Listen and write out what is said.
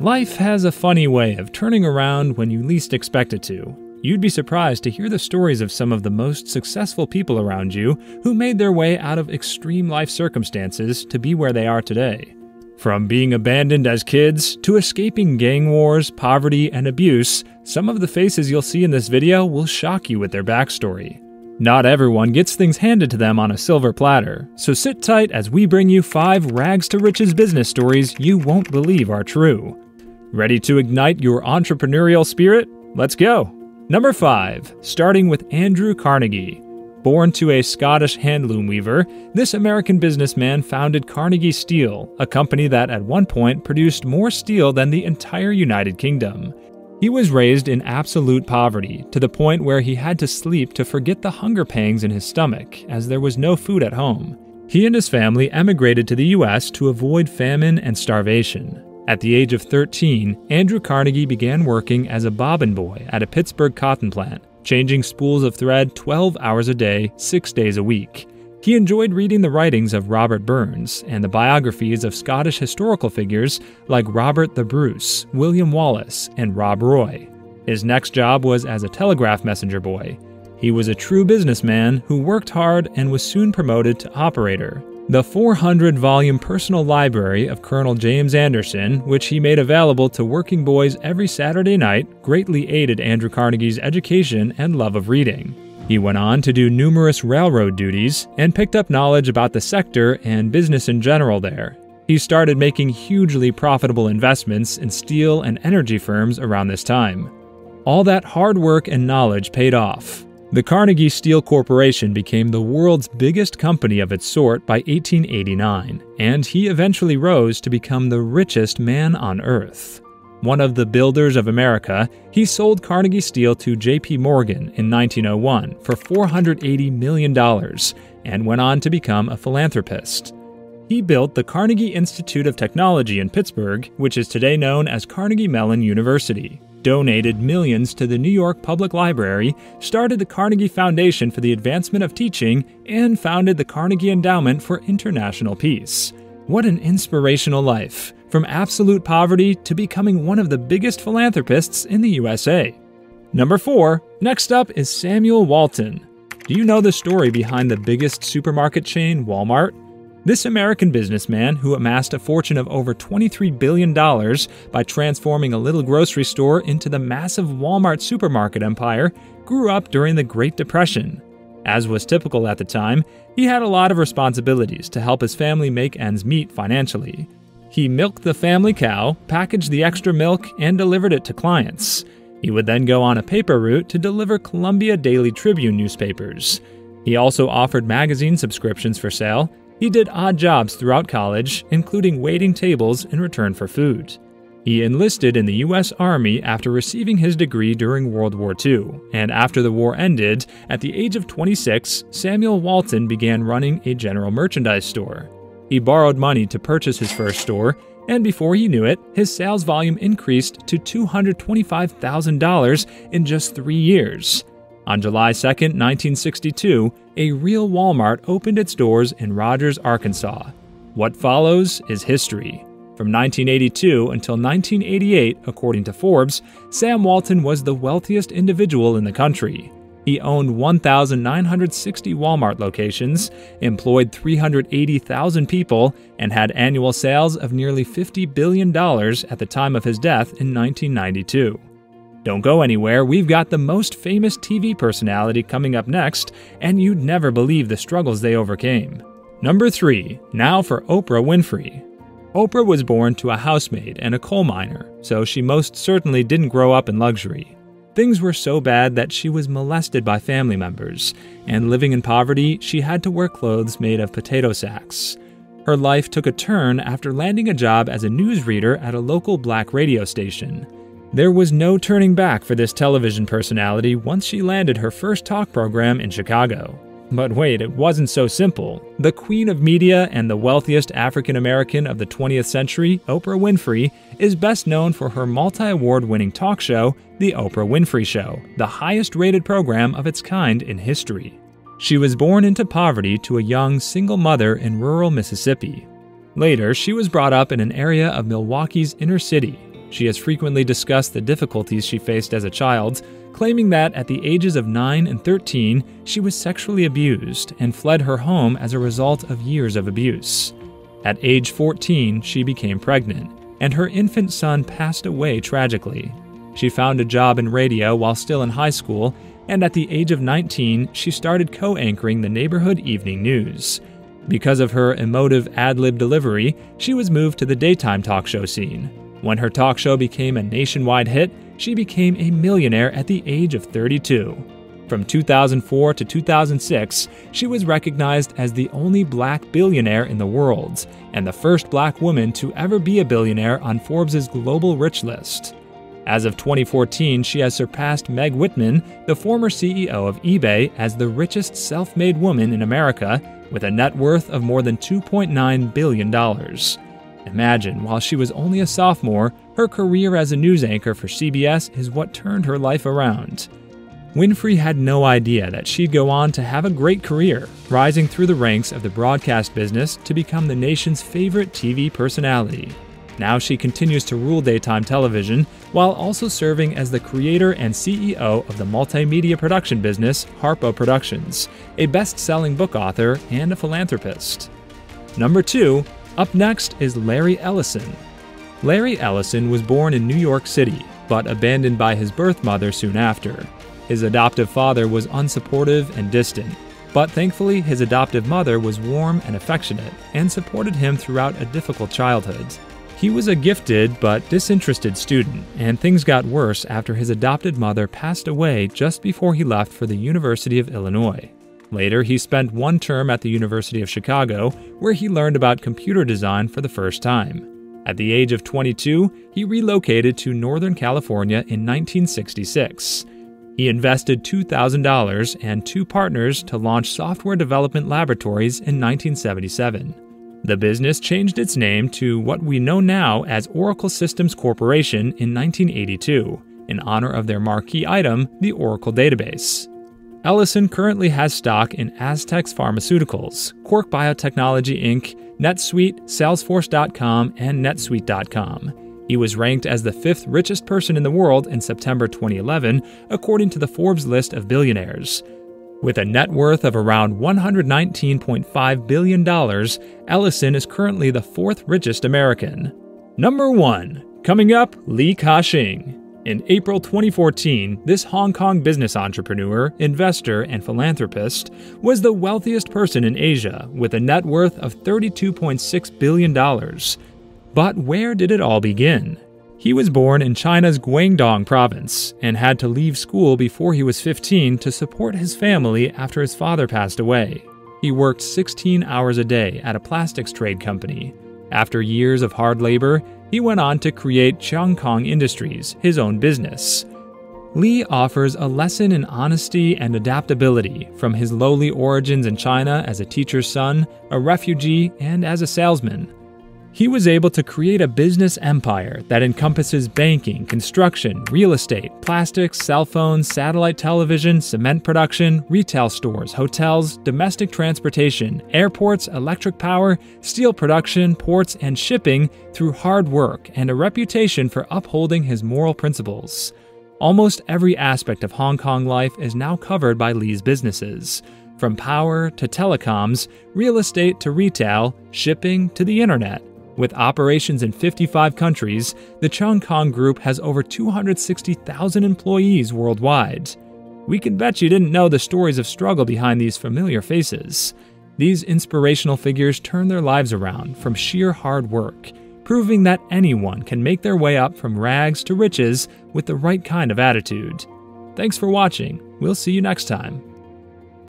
Life has a funny way of turning around when you least expect it to. You'd be surprised to hear the stories of some of the most successful people around you who made their way out of extreme life circumstances to be where they are today. From being abandoned as kids to escaping gang wars, poverty, and abuse, some of the faces you'll see in this video will shock you with their backstory. Not everyone gets things handed to them on a silver platter, so sit tight as we bring you five rags to riches business stories you won't believe are true. Ready to ignite your entrepreneurial spirit? Let's go! Number 5. Starting with Andrew Carnegie. Born to a Scottish handloom weaver, this American businessman founded Carnegie Steel, a company that at one point produced more steel than the entire United Kingdom. He was raised in absolute poverty, to the point where he had to sleep to forget the hunger pangs in his stomach, as there was no food at home. He and his family emigrated to the US to avoid famine and starvation. At the age of 13, Andrew Carnegie began working as a bobbin boy at a Pittsburgh cotton plant, changing spools of thread 12 hours a day, 6 days a week. He enjoyed reading the writings of Robert Burns and the biographies of Scottish historical figures like Robert the Bruce, William Wallace, and Rob Roy. His next job was as a telegraph messenger boy. He was a true businessman who worked hard and was soon promoted to operator. The 400 volume personal library of Colonel James Anderson, which he made available to working boys every Saturday night, greatly aided Andrew Carnegie's education and love of reading. He went on to do numerous railroad duties and picked up knowledge about the sector and business in general there. He started making hugely profitable investments in steel and energy firms around this time. All that hard work and knowledge paid off, the Carnegie Steel Corporation became the world's biggest company of its sort by 1889, and he eventually rose to become the richest man on earth. One of the builders of America, he sold Carnegie Steel to J.P. Morgan in 1901 for $480 million and went on to become a philanthropist. He built the Carnegie Institute of Technology in Pittsburgh, which is today known as Carnegie Mellon University donated millions to the New York Public Library, started the Carnegie Foundation for the Advancement of Teaching, and founded the Carnegie Endowment for International Peace. What an inspirational life, from absolute poverty to becoming one of the biggest philanthropists in the USA. Number 4, next up is Samuel Walton. Do you know the story behind the biggest supermarket chain, Walmart? This American businessman, who amassed a fortune of over $23 billion by transforming a little grocery store into the massive Walmart supermarket empire, grew up during the Great Depression. As was typical at the time, he had a lot of responsibilities to help his family make ends meet financially. He milked the family cow, packaged the extra milk, and delivered it to clients. He would then go on a paper route to deliver Columbia Daily Tribune newspapers. He also offered magazine subscriptions for sale he did odd jobs throughout college, including waiting tables in return for food. He enlisted in the U.S. Army after receiving his degree during World War II, and after the war ended, at the age of 26, Samuel Walton began running a general merchandise store. He borrowed money to purchase his first store, and before he knew it, his sales volume increased to $225,000 in just three years. On July 2, 1962, a real Walmart opened its doors in Rogers, Arkansas. What follows is history. From 1982 until 1988, according to Forbes, Sam Walton was the wealthiest individual in the country. He owned 1,960 Walmart locations, employed 380,000 people, and had annual sales of nearly $50 billion at the time of his death in 1992. Don't go anywhere, we've got the most famous TV personality coming up next, and you'd never believe the struggles they overcame. Number 3. Now for Oprah Winfrey. Oprah was born to a housemaid and a coal miner, so she most certainly didn't grow up in luxury. Things were so bad that she was molested by family members, and living in poverty, she had to wear clothes made of potato sacks. Her life took a turn after landing a job as a newsreader at a local black radio station. There was no turning back for this television personality once she landed her first talk program in Chicago. But wait, it wasn't so simple. The queen of media and the wealthiest African American of the 20th century, Oprah Winfrey, is best known for her multi award winning talk show, The Oprah Winfrey Show, the highest rated program of its kind in history. She was born into poverty to a young single mother in rural Mississippi. Later, she was brought up in an area of Milwaukee's inner city She has frequently discussed the difficulties she faced as a child, claiming that at the ages of 9 and 13, she was sexually abused and fled her home as a result of years of abuse. At age 14, she became pregnant, and her infant son passed away tragically. She found a job in radio while still in high school, and at the age of 19, she started co anchoring the neighborhood evening news. Because of her emotive ad lib delivery, she was moved to the daytime talk show scene. When her talk show became a nationwide hit, she became a millionaire at the age of 32. From 2004 to 2006, she was recognized as the only black billionaire in the world and the first black woman to ever be a billionaire on Forbes' global rich list. As of 2014, she has surpassed Meg Whitman, the former CEO of eBay, as the richest self made woman in America with a net worth of more than $2.9 billion. Imagine, while she was only a sophomore, her career as a news anchor for CBS is what turned her life around. Winfrey had no idea that she'd go on to have a great career, rising through the ranks of the broadcast business to become the nation's favorite TV personality. Now she continues to rule daytime television while also serving as the creator and CEO of the multimedia production business Harpo Productions, a best selling book author and a philanthropist. Number 2, up next is Larry Ellison. Larry Ellison was born in New York City, but abandoned by his birth mother soon after. His adoptive father was unsupportive and distant, but thankfully his adoptive mother was warm and affectionate and supported him throughout a difficult childhood. He was a gifted but disinterested student, and things got worse after his adopted mother passed away just before he left for the University of Illinois. Later, he spent one term at the University of Chicago, where he learned about computer design for the first time. At the age of 22, he relocated to Northern California in 1966. He invested $2,000 and two partners to launch Software Development Laboratories in 1977. The business changed its name to what we know now as Oracle Systems Corporation in 1982, in honor of their marquee item, the Oracle database. Ellison currently has stock in Aztecs Pharmaceuticals, Quark Biotechnology Inc., NetSuite, Salesforce.com, and NetSuite.com. He was ranked as the fifth richest person in the world in September 2011, according to the Forbes list of billionaires. With a net worth of around $119.5 billion, Ellison is currently the fourth richest American. Number 1. Coming up, Li Ka-shing. In April 2014, this Hong Kong business entrepreneur, investor, and philanthropist was the wealthiest person in Asia with a net worth of $32.6 billion. But where did it all begin? He was born in China's Guangdong province and had to leave school before he was 15 to support his family after his father passed away. He worked 16 hours a day at a plastics trade company. After years of hard labor, he went on to create Kong Industries, his own business. Li offers a lesson in honesty and adaptability from his lowly origins in China as a teacher's son, a refugee, and as a salesman. He was able to create a business empire that encompasses banking, construction, real estate, plastics, cell phones, satellite television, cement production, retail stores, hotels, domestic transportation, airports, electric power, steel production, ports, and shipping through hard work and a reputation for upholding his moral principles. Almost every aspect of Hong Kong life is now covered by Li's businesses. From power to telecoms, real estate to retail, shipping to the internet. With operations in 55 countries, the Cheung Kong Group has over 260,000 employees worldwide. We can bet you didn't know the stories of struggle behind these familiar faces. These inspirational figures turn their lives around from sheer hard work, proving that anyone can make their way up from rags to riches with the right kind of attitude. Thanks for watching. We'll see you next time.